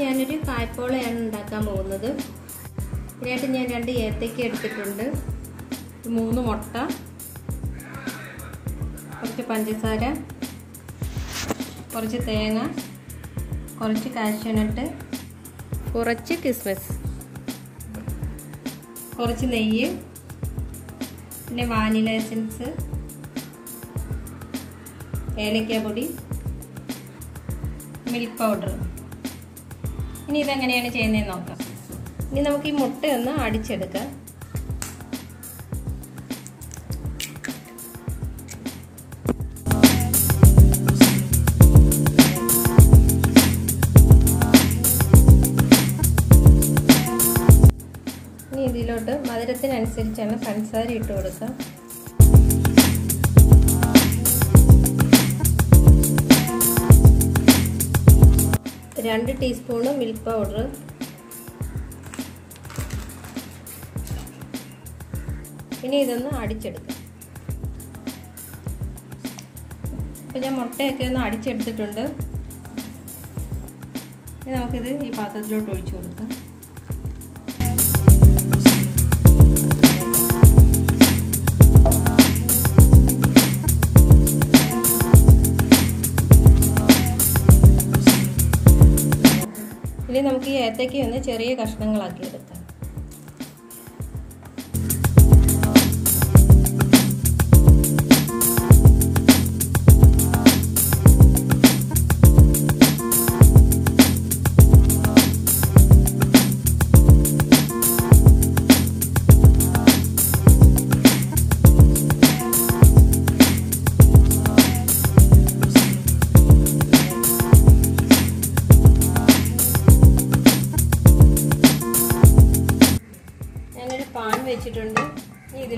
ഞാനൊരു കായ്പോളയാണ് ഉണ്ടാക്കാൻ പോകുന്നത്. ഇതിനായിട്ട് ഞാൻ രണ്ട് ഏത്തയ്ക്ക എടുത്തിട്ടുണ്ട്. മൂന്ന് മുട്ട കുറച്ച് പഞ്ചസാര കുറച്ച് തേങ്ങ കുറച്ച് കാഷ്യൂനട്ട് കുറച്ച് കിസ്മസ്. കുറച്ച് നെയ്യ് പിന്നെ വാനില എസൻസ് ഏലക്കാപ്പൊടി മിൽക്ക് പൗഡർ. ഇനി ഇതെങ്ങനെയാണ് ചെയ്യുന്നതെന്ന് നോക്കാം. ഇനി നമുക്ക് ഈ മുട്ട ഒന്ന് അടിച്ചെടുക്കാം. ഇതിലോട്ട് മധുരത്തിനനുസരിച്ചാണ് പഞ്ചസാര ഇട്ട് കൊടുക്കുക. രണ്ട് ടീസ്പൂണ് മിൽക്ക് പൗഡർ ഇനി ഇതൊന്ന് അടിച്ചെടുക്കാം. ഇപ്പം ഞാൻ മുട്ടയൊക്കെ ഒന്ന് അടിച്ചെടുത്തിട്ടുണ്ട്. ഇനി നമുക്കിത് ഈ പാത്രത്തിലോട്ട് ഒഴിച്ചു കൊടുക്കാം. ഇനി നമുക്ക് ഈ ഏത്തയ്ക്ക ഒന്ന് ചെറിയ കഷ്ണങ്ങളാക്കി എടുക്കാം.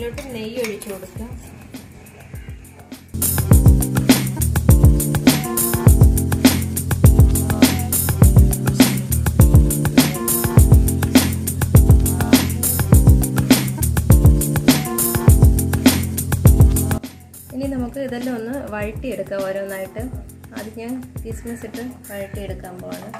ഇതിലോട്ട് നെയ്യ് ഒഴിച്ചു കൊടുക്കാം ഇനി നമുക്ക് ഇതെല്ലാം ഒന്ന് വഴട്ടിയെടുക്കാം ഓരോന്നായിട്ട്. അത് ഞാൻ കിസ്മിസ് ഇട്ട് വഴട്ടിയെടുക്കാൻ പോവാണ്.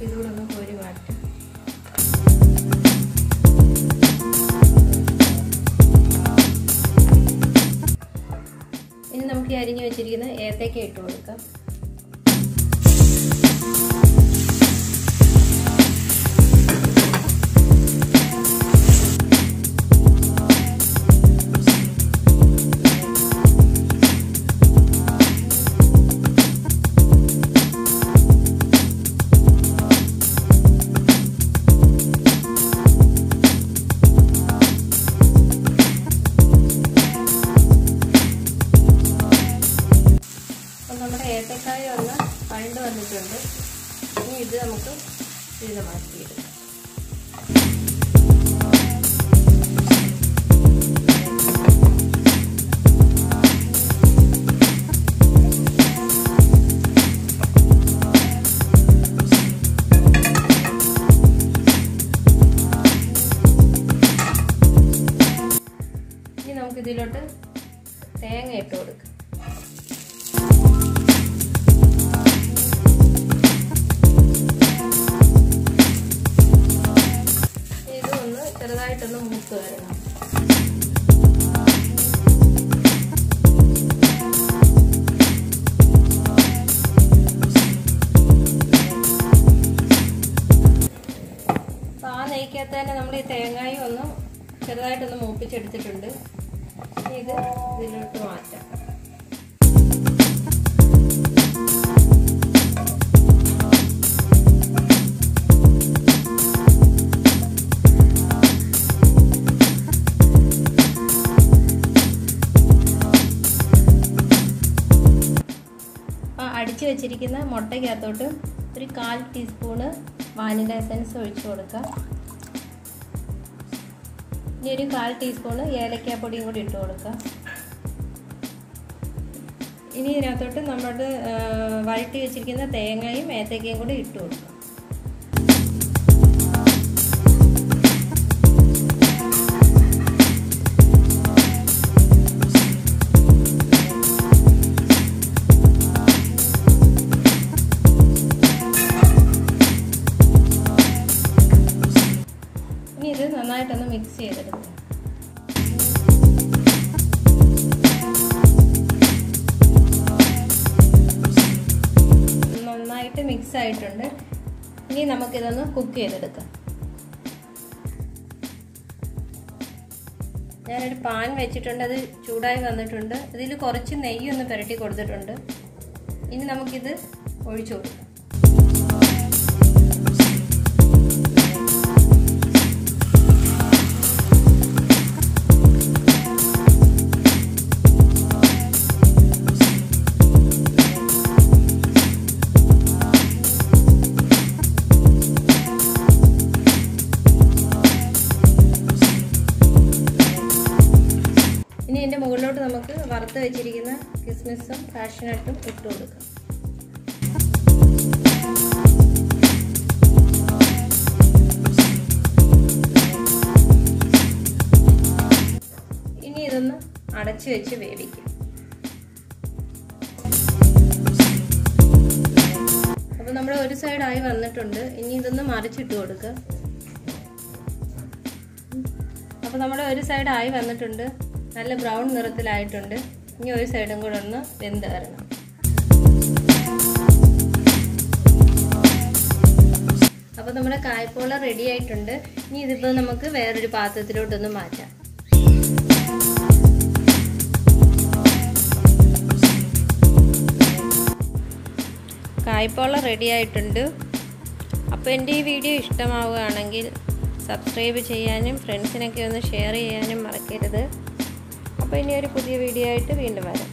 നമുക്ക് ഇതുകൂടെ ഒന്ന് കോരി മാറ്റാം ഇനി നമുക്ക് അരിഞ്ഞു വെച്ചിരിക്കുന്ന ഏത്തേക്ക ഇട്ട് കൊടുക്കാം. ഇത് മാറ്റിയെടുക്കാം ഇനി ഒന്ന് മൂത്ത് വരണം. തന്നെ നമ്മൾ ഈ തേങ്ങായും ഒന്ന് ചെറുതായിട്ടൊന്ന് മൂപ്പിച്ചെടുത്തിട്ടുണ്ട്. ഇത് ഇതിലോട്ട് മാറ്റാം. വെച്ചിരിക്കുന്ന മുട്ടയ്ക്കകത്തോട്ട് ഒരു കാൽ ടീസ്പൂണ് വാനില എസൻസ് ഒഴിച്ചു കൊടുക്കാം ഇനി ഒരു കാൽ ടീസ്പൂണ് ഏലക്കാപ്പൊടിയും കൂടി ഇട്ട് കൊടുക്കാം ഇനി ഇതിനകത്തോട്ട് നമ്മുടെ വഴറ്റി വെച്ചിരിക്കുന്ന തേങ്ങയും ഏത്തക്കയും കൂടി ഇട്ട് കൊടുക്കാം നന്നായിട്ടൊന്ന് മിക്സ് ചെയ്തെടുക്കുക നന്നായിട്ട് മിക്സ് ആയിട്ടുണ്ട്. ഇനി നമുക്കിതൊന്ന് കുക്ക് ചെയ്തെടുക്കാം. ഞാനൊരു പാൻ വെച്ചിട്ടുണ്ട് അത് ചൂടായി വന്നിട്ടുണ്ട്. ഇതിൽ കുറച്ച് നെയ്യൊന്ന് പുരട്ടി കൊടുത്തിട്ടുണ്ട്. ഇനി നമുക്കിത് ഒഴിച്ചു കൊടുക്കാം. ഇനി ഇതിന്റെ മുകളിലോട്ട് നമുക്ക് വറുത്ത് വെച്ചിരിക്കുന്ന കിസ്മിസും ഫാഷനായിട്ടും ഇട്ട് കൊടുക്കാം. ഇനി ഇതൊന്ന് അടച്ചു വെച്ച് വേവിക്കും. അപ്പോൾ നമ്മൾ ഒരു സൈഡായി വന്നിട്ടുണ്ട്. ഇനി ഇതൊന്ന് മറിച്ചിട്ട് കൊടുക്കുക അപ്പോൾ നമ്മുടെ ഒരു സൈഡായി വന്നിട്ടുണ്ട്. നല്ല ബ്രൗൺ നിറത്തിലായിട്ടുണ്ട്. ഇനി ഒരു സൈഡും കൂടെ ഒന്ന് വെന്ത് വരണം. അപ്പോൾ നമ്മുടെ കായ്പോള റെഡി ആയിട്ടുണ്ട്. ഇനി ഇതിപ്പോൾ നമുക്ക് വേറൊരു പാത്രത്തിലോട്ടൊന്ന് മാറ്റാം. കായ്പോള റെഡി ആയിട്ടുണ്ട്. അപ്പോൾ എന്റെ ഈ വീഡിയോ ഇഷ്ടമാവുകയാണെങ്കിൽ സബ്സ്ക്രൈബ് ചെയ്യാനും ഫ്രണ്ട്സിനൊക്കെ ഒന്ന് ഷെയർ ചെയ്യാനും മറക്കരുത്. അപ്പോൾ ഇനി ഒരു പുതിയ വീഡിയോ ആയിട്ട് വീണ്ടും വരാം.